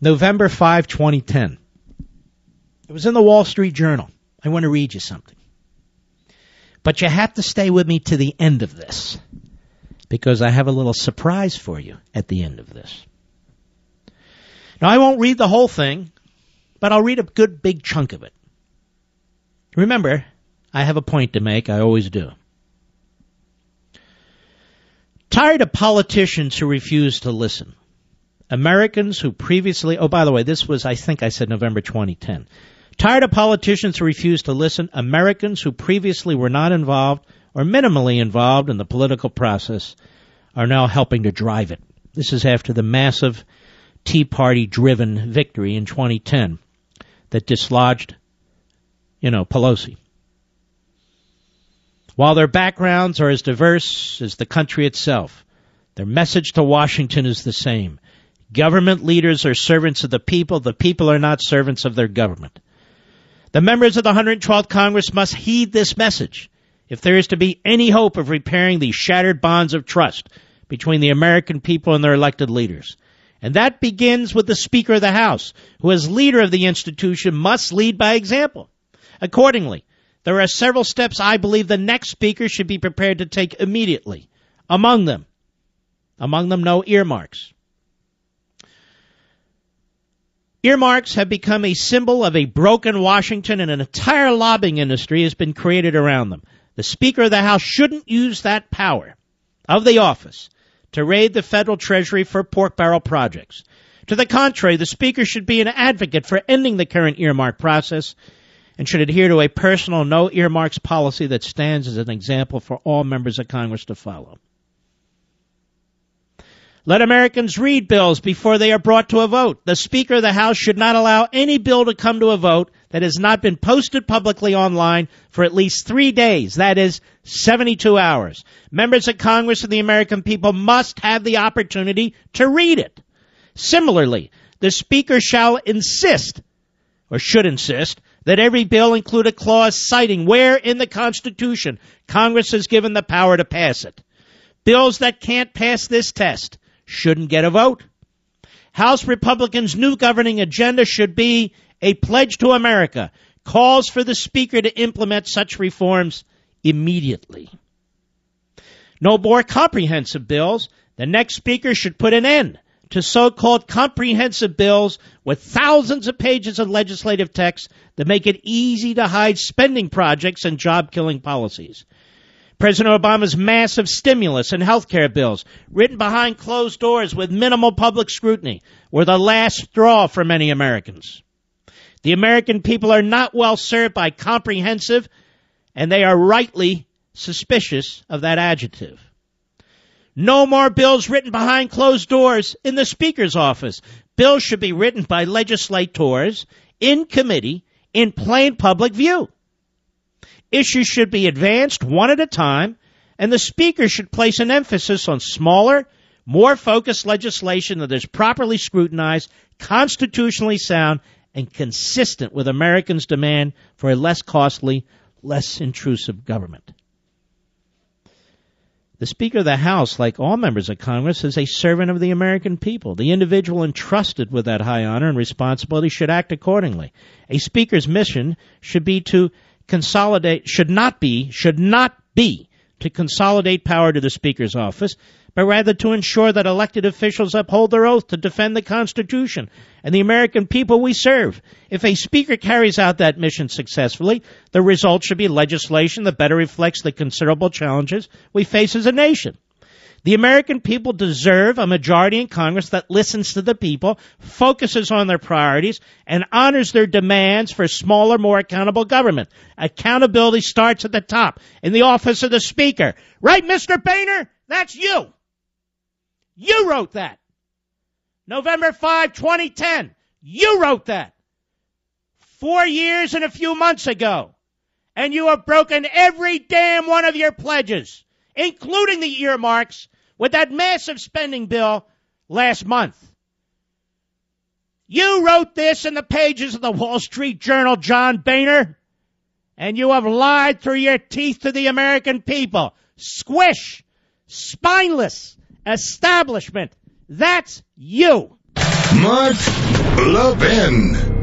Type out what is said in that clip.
November 5, 2010. It was in the Wall Street Journal. I want to read you something. But you have to stay with me to the end of this because I have a little surprise for you at the end of this. Now, I won't read the whole thing, but I'll read a good big chunk of it. Remember, I have a point to make. I always do. Tired of politicians who refuse to listen. Americans who previously, oh, by the way, this was, I think I said November 2010. Tired of politicians who refuse to listen, Americans who previously were not involved or minimally involved in the political process are now helping to drive it. This is after the massive Tea Party driven victory in 2010 that dislodged, you know, Pelosi. While their backgrounds are as diverse as the country itself, their message to Washington is the same. Government leaders are servants of the people. The people are not servants of their government. The members of the 112th Congress must heed this message if there is to be any hope of repairing the shattered bonds of trust between the American people and their elected leaders. And that begins with the Speaker of the House, who as leader of the institution must lead by example. Accordingly, there are several steps I believe the next speaker should be prepared to take immediately. Among them, among them, no earmarks. Earmarks have become a symbol of a broken Washington and an entire lobbying industry has been created around them. The Speaker of the House shouldn't use that power of the office to raid the federal treasury for pork barrel projects. To the contrary, the Speaker should be an advocate for ending the current earmark process and should adhere to a personal no earmarks policy that stands as an example for all members of Congress to follow. Let Americans read bills before they are brought to a vote. The Speaker of the House should not allow any bill to come to a vote that has not been posted publicly online for at least three days, that is, 72 hours. Members of Congress and the American people must have the opportunity to read it. Similarly, the Speaker shall insist, or should insist, that every bill include a clause citing where in the Constitution Congress is given the power to pass it. Bills that can't pass this test shouldn't get a vote. House Republicans' new governing agenda should be a pledge to America, calls for the Speaker to implement such reforms immediately. No more comprehensive bills. The next Speaker should put an end to so-called comprehensive bills with thousands of pages of legislative text that make it easy to hide spending projects and job-killing policies. President Obama's massive stimulus and health care bills, written behind closed doors with minimal public scrutiny, were the last straw for many Americans. The American people are not well served by comprehensive, and they are rightly suspicious of that adjective. No more bills written behind closed doors in the Speaker's office. Bills should be written by legislators in committee in plain public view. Issues should be advanced one at a time, and the Speaker should place an emphasis on smaller, more focused legislation that is properly scrutinized, constitutionally sound, and consistent with Americans' demand for a less costly, less intrusive government. The Speaker of the House, like all members of Congress, is a servant of the American people. The individual entrusted with that high honor and responsibility should act accordingly. A Speaker's mission should be to consolidate, should not be, should not be to consolidate power to the Speaker's office, but rather to ensure that elected officials uphold their oath to defend the Constitution and the American people we serve. If a Speaker carries out that mission successfully, the result should be legislation that better reflects the considerable challenges we face as a nation. The American people deserve a majority in Congress that listens to the people, focuses on their priorities, and honors their demands for smaller, more accountable government. Accountability starts at the top, in the office of the Speaker. Right, Mr. Boehner? That's you. You wrote that. November 5, 2010. You wrote that. Four years and a few months ago. And you have broken every damn one of your pledges including the earmarks, with that massive spending bill last month. You wrote this in the pages of the Wall Street Journal, John Boehner, and you have lied through your teeth to the American people. Squish, spineless establishment. That's you. Mark Levin.